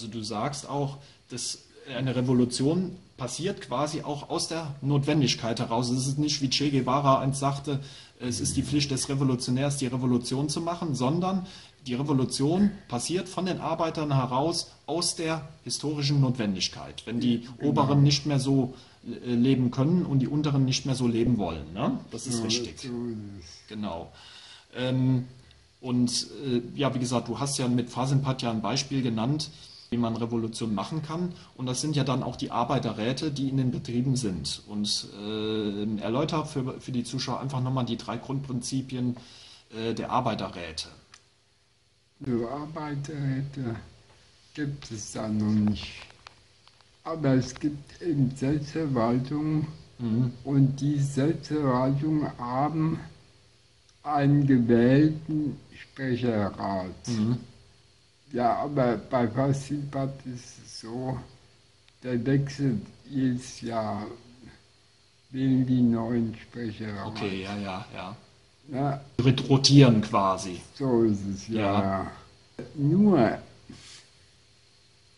Also du sagst auch, dass eine Revolution passiert quasi auch aus der Notwendigkeit heraus. Es ist nicht, wie Che Guevara einst sagte, es ist die Pflicht des Revolutionärs, die Revolution zu machen, sondern die Revolution passiert von den Arbeitern heraus aus der historischen Notwendigkeit. Wenn die genau. Oberen nicht mehr so äh, leben können und die Unteren nicht mehr so leben wollen. Ne? Das ist ja, richtig. Ist genau. Ähm, und äh, ja, wie gesagt, du hast ja mit Fasenpat ja ein Beispiel genannt, wie man Revolution machen kann. Und das sind ja dann auch die Arbeiterräte, die in den Betrieben sind. Und äh, erläuter für, für die Zuschauer einfach nochmal die drei Grundprinzipien äh, der Arbeiterräte. Die Arbeiterräte gibt es da noch nicht. Aber es gibt eben Selbstverwaltung mhm. und die Selbstverwaltung haben einen gewählten Sprecherrat. Mhm. Ja, aber bei Fassilbad ist es so, der wechselt jedes Jahr wählen die neuen Sprecher. Okay, ja, ja, ja. ja. Rotieren quasi. So ist es, ja. ja. Nur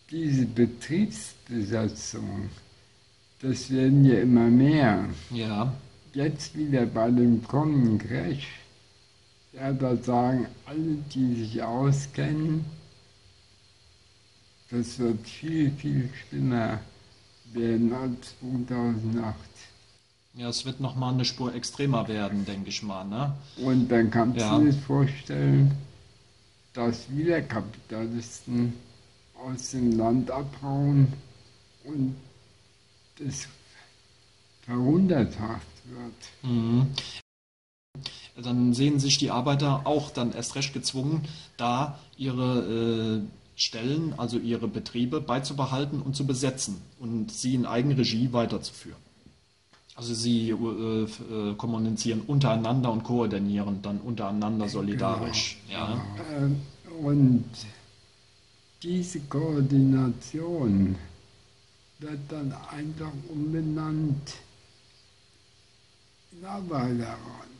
diese Betriebsbesatzung, das werden ja immer mehr. Ja. Jetzt wieder bei dem kommenden Crash, ja, da sagen alle, die sich auskennen, das wird viel, viel schlimmer werden als 2008. Ja, es wird nochmal eine Spur extremer werden, denke ich mal. Ne? Und dann kannst ja. du dir vorstellen, dass wieder Kapitalisten aus dem Land abhauen und das verwunderthaft wird. Mhm. Dann sehen sich die Arbeiter auch dann erst recht gezwungen, da ihre äh, Stellen, also ihre Betriebe beizubehalten und zu besetzen und sie in Eigenregie weiterzuführen. Also sie äh, äh, kommunizieren untereinander und koordinieren dann untereinander solidarisch. Genau. Ja. Ähm, und diese Koordination wird dann einfach umbenannt in Arbeiterrat.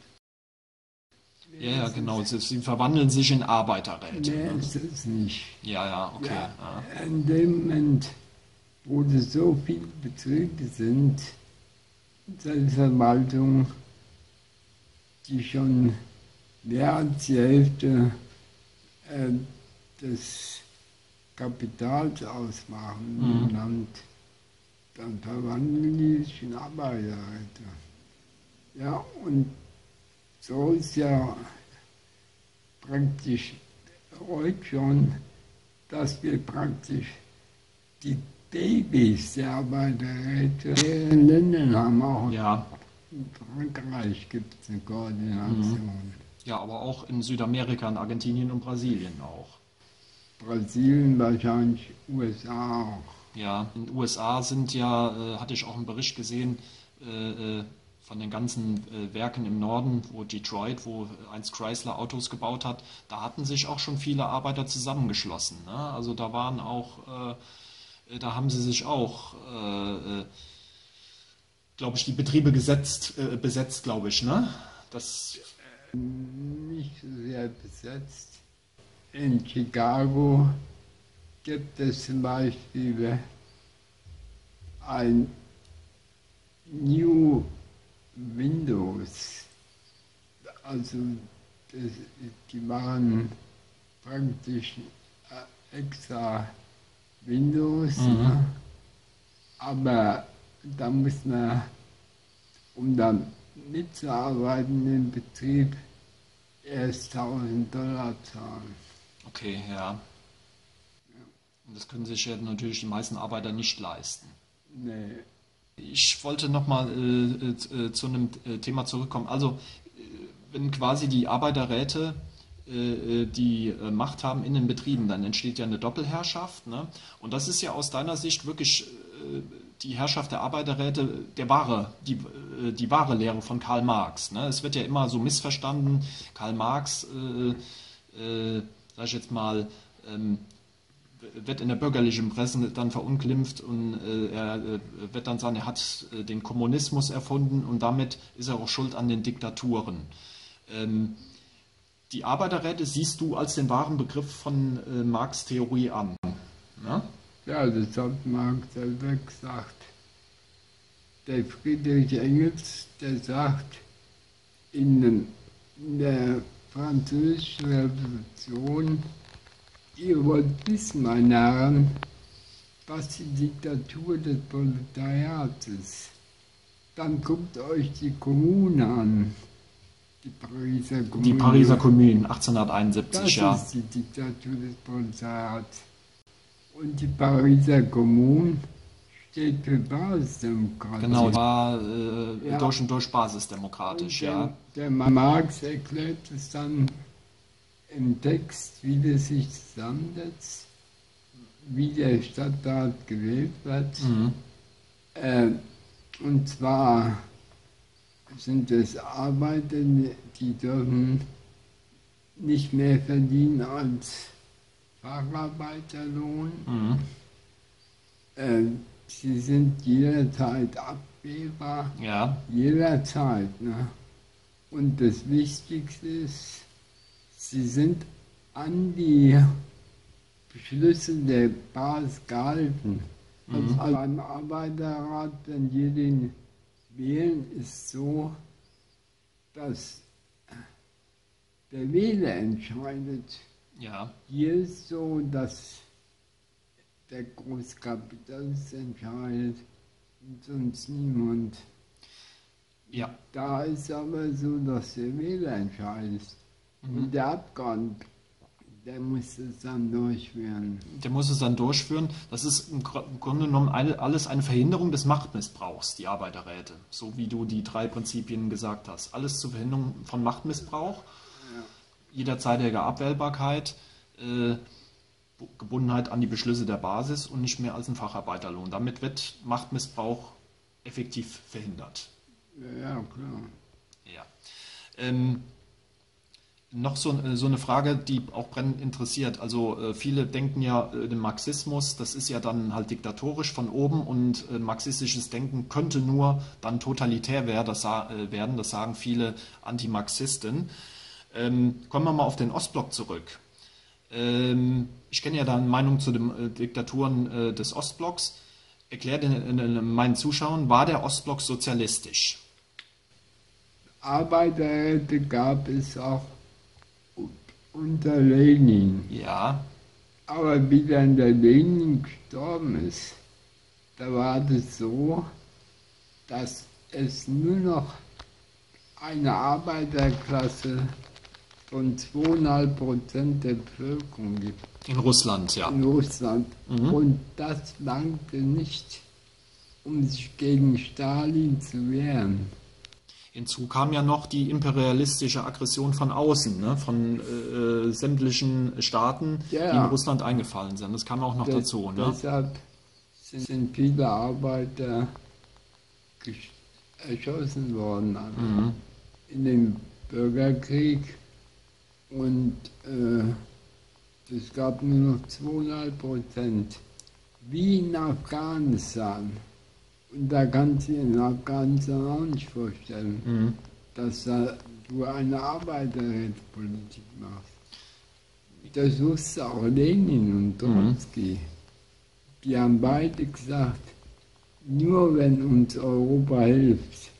Ja, ja, genau. Sie, sie, verwandeln sich in Arbeiterräte. Nee, ne? ist es nicht. Ja, ja, okay. Ja, ja. In dem Moment, wo so viele Betriebe sind, Selbstverwaltung, die schon mehr als die Hälfte äh, des Kapitals ausmachen mhm. im Land, dann verwandeln die sich in Arbeiterräte. Ja, und so ist ja praktisch heute schon, dass wir praktisch die Babys der Arbeiterräte in Ländern haben auch. Ja. In Frankreich gibt es eine Koordination. Mhm. Ja, aber auch in Südamerika, in Argentinien und Brasilien auch. Brasilien wahrscheinlich, USA auch. Ja, in den USA sind ja, äh, hatte ich auch einen Bericht gesehen, äh, äh von den ganzen äh, Werken im Norden, wo Detroit, wo einst Chrysler Autos gebaut hat, da hatten sich auch schon viele Arbeiter zusammengeschlossen. Ne? Also da waren auch, äh, da haben sie sich auch, äh, äh glaube ich, die Betriebe gesetzt, äh, besetzt, glaube ich. Ne? Das nicht sehr besetzt. In Chicago gibt es zum Beispiel ein New Windows. Also das, die machen praktisch äh, extra Windows, mhm. ne? aber da muss man, um dann mitzuarbeiten im Betrieb, erst 1000 Dollar zahlen. Okay, ja. Und das können sich ja natürlich die meisten Arbeiter nicht leisten. Nee. Ich wollte nochmal äh, äh, zu einem äh, Thema zurückkommen. Also, äh, wenn quasi die Arbeiterräte äh, die Macht haben in den Betrieben, dann entsteht ja eine Doppelherrschaft. Ne? Und das ist ja aus deiner Sicht wirklich die Herrschaft der Arbeiterräte, der wahre, die, die wahre Lehre von Karl Marx. Ne? Es wird ja immer so missverstanden. Karl Marx, äh, sag ich jetzt mal, ähm, wird in der bürgerlichen Presse dann verunglimpft und äh, er äh, wird dann sagen, er hat äh, den Kommunismus erfunden und damit ist er auch schuld an den Diktaturen. Ähm, die Arbeiterräte siehst du als den wahren Begriff von äh, Marx Theorie an. Ne? Ja, das hat Marx selber gesagt. Der Friedrich Engels, der sagt, in, der französischen Revolution, ihr wollt wissen, meine Herren, was die Diktatur des Proletariats ist. Dann guckt euch die Kommune an. Die Pariser Kommune. Die Pariser Kommune, 1871, das ja. Das ist die Diktatur des Proletariats. Und die Pariser Kommune steht für Basisdemokratie. Genau, war äh, ja. durch und durch basisdemokratisch, der, ja. Der Marx erklärt es dann im Text, wie das sich zusammensetzt, wie der Stadtrat gewählt wird. Mhm. Äh, und zwar sind es Arbeiter, die dürfen nicht mehr verdienen als Facharbeiterlohn. Mhm. Äh, sie sind jederzeit abwählbar. Ja. Jederzeit. Ne? Und das Wichtigste ist, sie sind an die Beschlüsse der Basis gehalten. Mhm. Also beim Arbeiterrat, wenn wir den wählen, ist so, dass der Wähler entscheidet. Ja. Hier ist so, dass der Großkapitalist entscheidet und sonst niemand. Ja. Da ist aber so, dass der Wähler entscheidet. Mhm. Und der Abgeordnete der muss es dann durchführen. Der muss es dann durchführen. Das ist im Grunde genommen alles eine Verhinderung des Machtmissbrauchs, die Arbeiterräte. So wie du die drei Prinzipien gesagt hast. Alles zur Verhinderung von Machtmissbrauch, ja. jederzeitiger Abwählbarkeit, äh, Gebundenheit an die Beschlüsse der Basis und nicht mehr als ein Facharbeiterlohn. Damit wird Machtmissbrauch effektiv verhindert. Ja, klar. Ja. Ähm, noch so, äh, so eine Frage, die auch brennend interessiert. Also äh, viele denken ja, äh, den Marxismus, das ist ja dann halt diktatorisch von oben und marxistisches Denken könnte nur dann totalitär werden. Das sagen viele Antimarxisten. Ähm, kommen wir mal auf den Ostblock zurück. Ähm, ich kenne ja deine Meinung zu den Diktaturen des Ostblocks. Erklär den, meinen Zuschauern, war der Ostblock sozialistisch? Arbeiterräte gab es auch unter Lenin. Ja. Aber wie dann der Lenin gestorben ist, da war das so, dass es nur noch eine Arbeiterklasse von 2,5 Prozent der Bevölkerung gibt. In Russland, ja. In Russland. Mhm. Und das langte nicht, um sich gegen Stalin zu wehren. Hinzu kam ja noch die imperialistische Aggression von außen, ne, von äh, sämtlichen Staaten, ja, die in Russland eingefallen sind. Das kam auch noch das, dazu. Ne? Deshalb sind viele Arbeiter erschossen worden also mhm. in dem Bürgerkrieg. Und äh, es gab nur noch 2,5 Prozent. Wie in Afghanistan. Und da kannst du dir in Afghanistan auch nicht vorstellen, mhm. dass da du eine Arbeiterrechtspolitik machst. Das wusste auch Lenin und. Trotzki. Mhm. Die haben beide gesagt, nur wenn uns Europa hilft,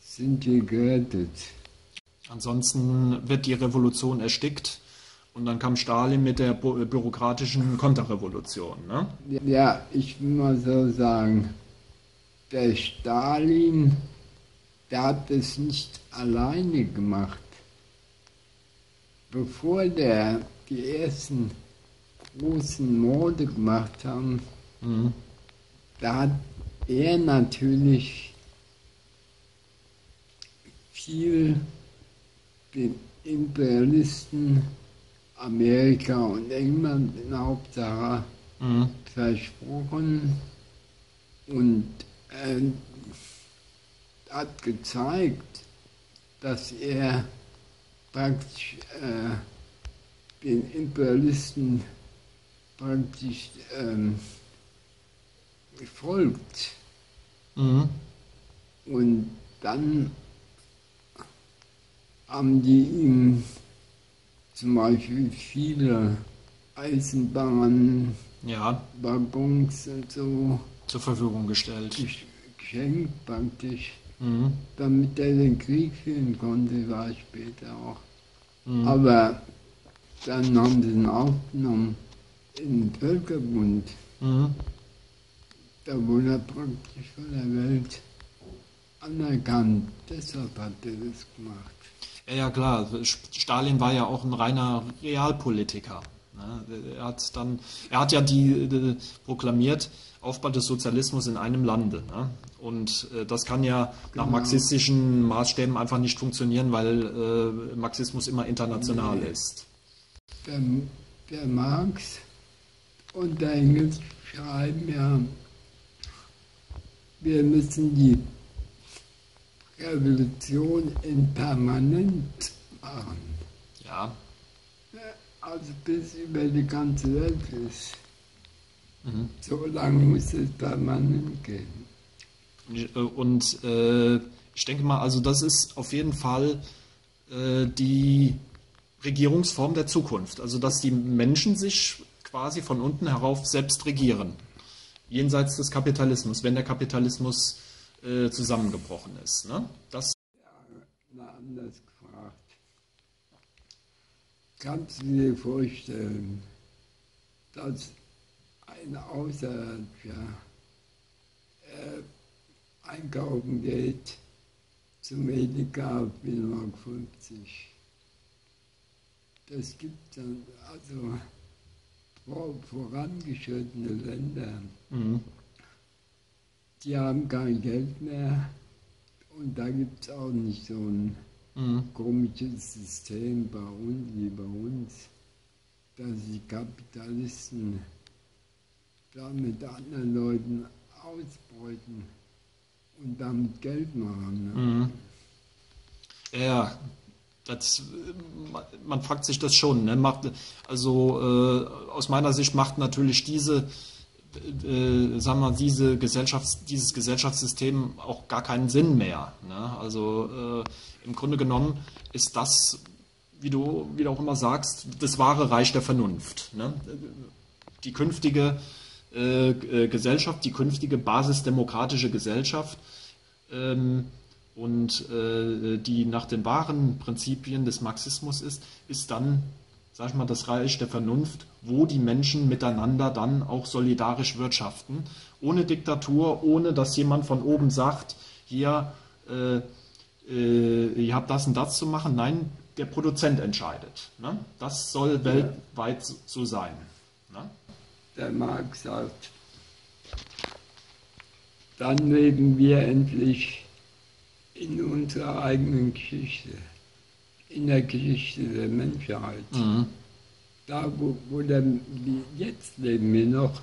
sind wir gerettet. Ansonsten wird die Revolution erstickt und dann kam Stalin mit der bürokratischen Konterrevolution. Ne? Ja, ich will mal so sagen, der Stalin, der hat es nicht alleine gemacht. Bevor der die ersten großen Morde gemacht haben, mhm. da hat er natürlich viel den Imperialisten Amerika und England in Hauptsache mhm. versprochen und äh, hat gezeigt, dass er praktisch äh, den Imperialisten praktisch ähm, folgt. Mhm. Und dann haben die ihm zum Beispiel viele Eisenbahnen ja. Waggons so zur Verfügung gestellt. Geschenkt praktisch. Mhm. Damit er den Krieg führen konnte, war später auch. Mhm. Aber dann haben sie ihn aufgenommen in den Völkerbund. Mhm. Da wurde er praktisch von der Welt anerkannt. Deshalb hat er das gemacht. Ja, ja, klar. Stalin war ja auch ein reiner Realpolitiker. Ne? Er hat dann, er hat ja die, die proklamiert, Aufbau des Sozialismus in einem Lande. Ne? Und äh, das kann ja genau. nach marxistischen Maßstäben einfach nicht funktionieren, weil äh, Marxismus immer international nee. ist. Der, der Marx und der Engels schreiben ja, wir müssen die Revolution in permanent machen. Ja. Also bis über die ganze Welt ist. Mhm. So lange muss es permanent gehen. Und äh, ich denke mal, also das ist auf jeden Fall äh, die Regierungsform der Zukunft. Also dass die Menschen sich quasi von unten herauf selbst regieren. Jenseits des Kapitalismus, wenn der Kapitalismus äh, zusammengebrochen ist. Ne? Das ja, anders gefragt. Kannst du dir vorstellen, dass ein Außerirdischer äh, einkaufen geht zum auf Mark 50? Das gibt dann also vorangeschrittene Länder. Mhm die haben kein Geld mehr und da gibt es auch nicht so ein mhm. komisches System bei uns wie bei uns, dass die Kapitalisten da mit anderen Leuten ausbeuten und damit Geld machen. Ne? Mhm. Ja, das, man fragt sich das schon. Ne? Macht, also äh, aus meiner Sicht macht natürlich diese äh, sagen wir, diese Gesellschafts-, dieses Gesellschaftssystem auch gar keinen Sinn mehr. Ne? Also äh, im Grunde genommen ist das, wie du, wie du auch immer sagst, das wahre Reich der Vernunft. Ne? Die künftige äh, äh Gesellschaft, die künftige basisdemokratische Gesellschaft ähm, und äh, die nach den wahren Prinzipien des Marxismus ist, ist dann sag ich mal, das Reich der Vernunft, wo die Menschen miteinander dann auch solidarisch wirtschaften, ohne Diktatur, ohne dass jemand von oben sagt, hier, äh, äh, ihr habt das und das zu machen. Nein, der Produzent entscheidet. Ne? Das soll ja. weltweit so sein. Ne? Der Marx sagt, dann leben wir endlich in unserer eigenen Geschichte in der Geschichte der Menschheit. Mhm. Da, wo, wo der, jetzt leben wir noch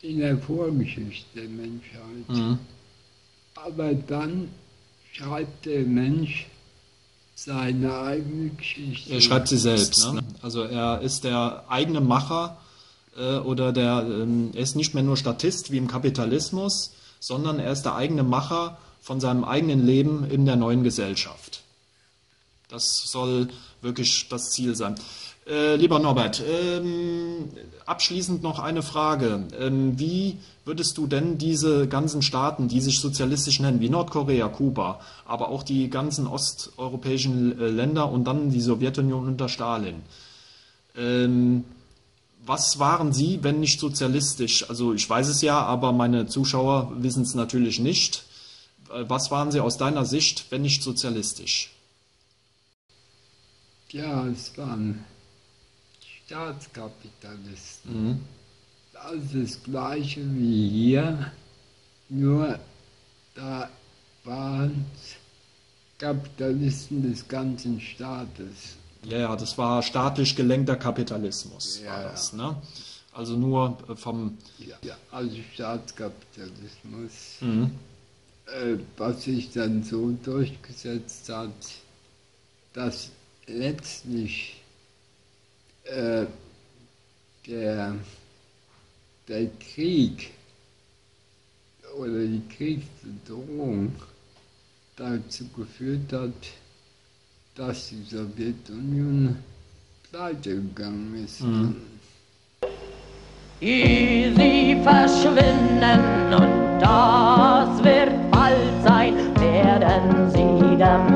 in der Vorgeschichte der Menschheit. Mhm. Aber dann schreibt der Mensch seine eigene Geschichte. Er schreibt sie selbst. Ne? Also er ist der eigene Macher äh, oder der, ähm, er ist nicht mehr nur Statist wie im Kapitalismus, sondern er ist der eigene Macher von seinem eigenen Leben in der neuen Gesellschaft. Das soll wirklich das Ziel sein. Äh, lieber Norbert, ähm, abschließend noch eine Frage. Ähm, wie würdest du denn diese ganzen Staaten, die sich sozialistisch nennen, wie Nordkorea, Kuba, aber auch die ganzen osteuropäischen äh, Länder und dann die Sowjetunion unter Stalin, ähm, was waren sie, wenn nicht sozialistisch? Also ich weiß es ja, aber meine Zuschauer wissen es natürlich nicht. Äh, was waren sie aus deiner Sicht, wenn nicht sozialistisch? Ja, es waren Staatskapitalisten. Mhm. Das ist das gleiche wie hier, nur da waren es Kapitalisten des ganzen Staates. Ja, ja, das war staatlich gelenkter Kapitalismus, ja, war das, ne? Also nur äh, vom... Ja, ja also Staatskapitalismus, mhm. äh, was sich dann so durchgesetzt hat, dass letztlich äh, der, der Krieg oder die Kriegsbedrohung dazu geführt hat, dass die Sowjetunion pleite gegangen ist. Mhm. Sie verschwinden und das wird bald sein, werden sie dann.